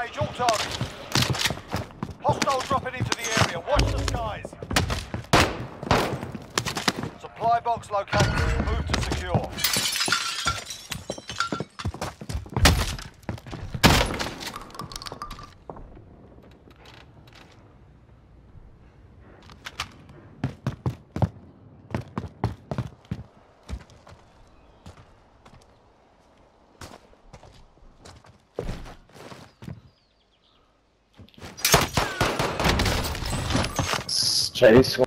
Engage all targets. Hostile dropping into the area. Watch the skies. Supply box located. Move to já é esse